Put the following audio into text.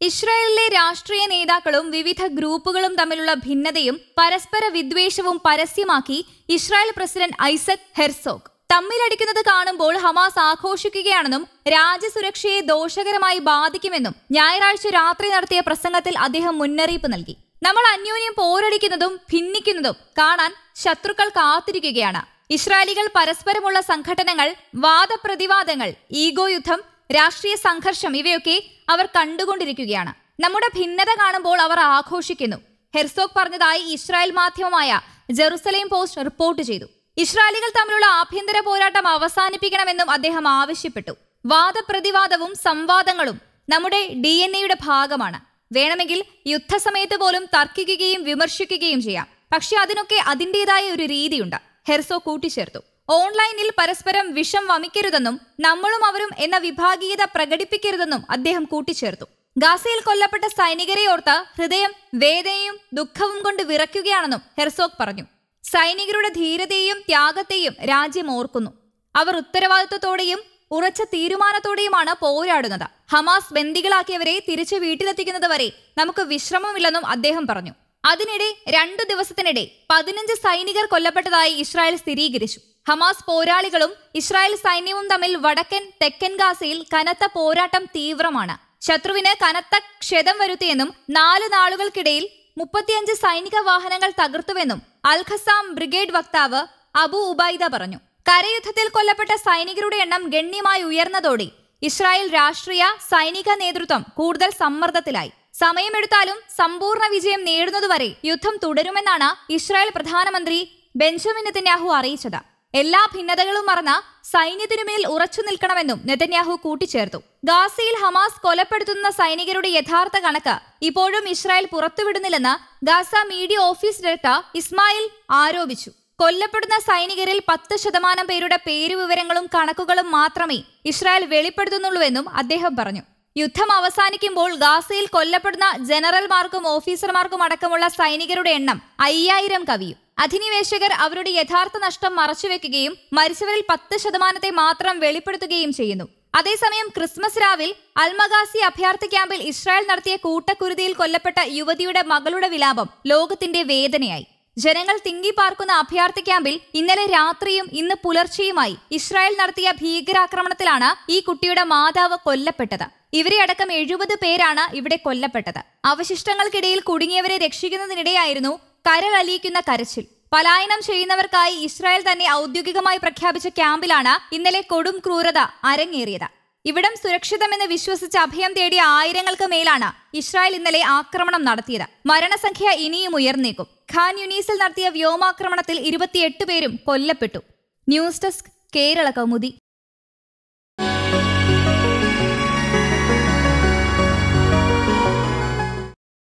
ഇസ്രായേലിലെ രാഷ്ട്രീയ നേതാക്കളും വിവിധ ഗ്രൂപ്പുകളും തമ്മിലുള്ള ഭിന്നതയും പരസ്പര വിദ്വേഷവും പരസ്യമാക്കി ഇസ്രായേൽ പ്രസിഡന്റ് ഐസക് ഹെർസോഗ്. തമ്മിലടിക്കുന്നത് കാണുമ്പോൾ ഹമാസ് ആഘോഷിക്കുകയാണെന്നും രാജ്യസുരക്ഷയെ ദോഷകരമായി ബാധിക്കുമെന്നും ഞായറാഴ്ച രാത്രി നടത്തിയ പ്രസംഗത്തിൽ അദ്ദേഹം മുന്നറിയിപ്പ് നൽകി. നമ്മൾ അന്യോന്യം പോരടിക്കുന്നതും ഭിന്നിക്കുന്നതും കാണാൻ ശത്രുക്കൾ കാത്തിരിക്കുകയാണ്. ഇസ്രായേലികൾ പരസ്പരമുള്ള സംഘടനകൾ വാദപ്രതിവാദങ്ങൾ ഈഗോ യുദ്ധം രാഷ്ട്രീയ സംഘർഷം ഇവയൊക്കെ അവർ കണ്ടുകൊണ്ടിരിക്കുകയാണ്. നമ്മുടെ ഭിന്നത കാണുമ്പോൾ അവർ ആഘോഷിക്കുന്നു. ഹെർസോക് പറഞ്ഞതായി ഇസ്രായേൽ മാധ്യമമായ ജെറുസലേം പോസ്റ്റ് റിപ്പോർട്ട് ചെയ്തു. ഇസ്രായേലികൾ തമ്മിലുള്ള ആഭ്യന്തര പോരാട്ടം അവസാനിപ്പിക്കണമെന്നും അദ്ദേഹം ആവശ്യപ്പെട്ടു. വാദപ്രതിവാദവും സംവാദങ്ങളും നമ്മുടെ ഡി എൻ എയുടെ ഭാഗമാണ്. വേണമെങ്കിൽ യുദ്ധസമയത്ത് പോലും തർക്കിക്കുകയും വിമർശിക്കുകയും ചെയ്യാം. പക്ഷെ അതിനൊക്കെ അതിന്റെതായ ഒരു രീതിയുണ്ട്. ഹെർസോ കൂട്ടിച്ചേർത്തു. ഓൺലൈനിൽ പരസ്പരം വിഷം വമിക്കരുതെന്നും നമ്മളും അവരും എന്ന വിഭാഗീയത പ്രകടിപ്പിക്കരുതെന്നും അദ്ദേഹം കൂട്ടിച്ചേർത്തു. ഗാസയിൽ കൊല്ലപ്പെട്ട സൈനികരെ ഓർത്ത് ഹൃദയം വേദനയും ദുഃഖവും കൊണ്ട് വിറയ്ക്കുകയാണെന്നും ഹെർസോഗ് പറഞ്ഞു. സൈനികരുടെ ധീരതയെയും ത്യാഗത്തെയും രാജ്യം ഓർക്കുന്നു. അവർ ഉത്തരവാദിത്വത്തോടെയും ഉറച്ച തീരുമാനത്തോടെയുമാണ് പോരാടുന്നത്. ഹമാസ് ബന്ദികളാക്കിയവരെ തിരിച്ചു വീട്ടിലെത്തിക്കുന്നത് വരെ നമുക്ക് വിശ്രമമില്ലെന്നും അദ്ദേഹം പറഞ്ഞു. അതിനിടെ രണ്ടു ദിവസത്തിനിടെ പതിനഞ്ച് സൈനികർ കൊല്ലപ്പെട്ടതായി ഇസ്രായേൽ സ്ഥിരീകരിച്ചു. ഹമാസ് പോരാളികളും ഇസ്രായേൽ സൈന്യവും തമ്മിൽ വടക്കൻ തെക്കൻ ഗാസയിൽ കനത്ത പോരാട്ടം തീവ്രമാണ്. ശത്രുവിന് കനത്ത ക്ഷതം വരുത്തിയെന്നും നാല് നാളുകൾക്കിടയിൽ മുപ്പത്തിയഞ്ച് സൈനിക വാഹനങ്ങൾ തകർത്തുവെന്നും അൽഖസാം ബ്രിഗേഡ് വക്താവ് അബു ഉബൈദ പറഞ്ഞു. കരയുദ്ധത്തിൽ കൊല്ലപ്പെട്ട സൈനികരുടെ എണ്ണം ഗണ്യമായി ഉയർന്നതോടെ ഇസ്രായേൽ രാഷ്ട്രീയ സൈനിക നേതൃത്വം കൂടുതൽ സമ്മർദ്ദത്തിലായി. സമയമെടുത്താലും സമ്പൂർണ വിജയം നേടുന്നതുവരെ യുദ്ധം തുടരുമെന്നാണ് ഇസ്രായേൽ പ്രധാനമന്ത്രി ബെഞ്ചമിൻ നെതന്യാഹു അറിയിച്ചത്. എല്ലാ ഭിന്നതകളും മറന്ന സൈന്യത്തിനുമേൽ ഉറച്ചു നിൽക്കണമെന്നും നെതന്യാഹു കൂട്ടിച്ചേർത്തു. ഗാസയിൽ ഹമാസ് കൊലപ്പെടുത്തുന്ന സൈനികരുടെ യഥാർത്ഥ കണക്ക് ഇപ്പോഴും Israel പുറത്തുവിടുന്നില്ലെന്ന് Gaza media office director Ismail ആരോപിച്ചു. കൊല്ലപ്പെടുന്ന സൈനികരിൽ പത്ത് ശതമാനം പേരുടെ പേരുവിവരങ്ങളും കണക്കുകളും മാത്രമേ ഇസ്രായേൽ വെളിപ്പെടുത്തുന്നുള്ളൂവെന്നും അദ്ദേഹം പറഞ്ഞു. യുദ്ധം അവസാനിക്കുമ്പോൾ ഗാസയിൽ കൊല്ലപ്പെടുന്ന ജനറൽമാർക്കും ഓഫീസർമാർക്കും അടക്കമുള്ള സൈനികരുടെ എണ്ണം അയ്യായിരം കവിയും. അധിനിവേശകർ അവരുടെ യഥാർത്ഥ നഷ്ടം മറച്ചുവെക്കുകയും മരിച്ചവരിൽ പത്ത് ശതമാനത്തെ മാത്രം വെളിപ്പെടുത്തുകയും ചെയ്യുന്നു. അതേസമയം ക്രിസ്മസ് രാവിൽ അൽമഗാസി അഭയാർത്ഥി ക്യാമ്പിൽ ഇസ്രായേൽ നടത്തിയ കൂട്ടക്കുരുതിയിൽ കൊല്ലപ്പെട്ട യുവതിയുടെ മകളുടെ വിലാപം ലോകത്തിന്റെ വേദനയായി. ജനങ്ങൾ തിങ്ങിപ്പാർക്കുന്ന അഭയാർത്ഥി ക്യാമ്പിൽ ഇന്നലെ രാത്രിയും ഇന്ന് പുലർച്ചെയുമായി ഇസ്രായേൽ നടത്തിയ ഭീകരാക്രമണത്തിലാണ് ഈ കുട്ടിയുടെ മാതാവ് കൊല്ലപ്പെട്ടത്. ഇവരെ അടക്കം എഴുപത് പേരാണ് ഇവിടെ കൊല്ലപ്പെട്ടത്. അവശിഷ്ടങ്ങൾക്കിടയിൽ കുടുങ്ങിയവരെ രക്ഷിക്കുന്നതിനിടെയായിരുന്നു കരളലിയിക്കുന്ന കരച്ചിൽ. പലായനം ചെയ്യുന്നവർക്കായി ഇസ്രായേൽ തന്നെ ഔദ്യോഗികമായി പ്രഖ്യാപിച്ച ക്യാമ്പിലാണ് ഇന്നലെ കൊടും ക്രൂരത അരങ്ങേറിയത്. ഇവിടം സുരക്ഷിതമെന്ന് വിശ്വസിച്ച് അഭയം തേടിയ ആയിരങ്ങൾക്ക് മേലാണ് ഇസ്രായേൽ ഇന്നലെ ആക്രമണം നടത്തിയത്. മരണസംഖ്യ ഇനിയും ഉയർന്നേക്കും. ഖാൻ യുനീസിൽ നടത്തിയ വ്യോമാക്രമണത്തിൽ ഇരുപത്തിയെട്ട് പേരും കൊല്ലപ്പെട്ടു. News desk Kerala Kaumudi.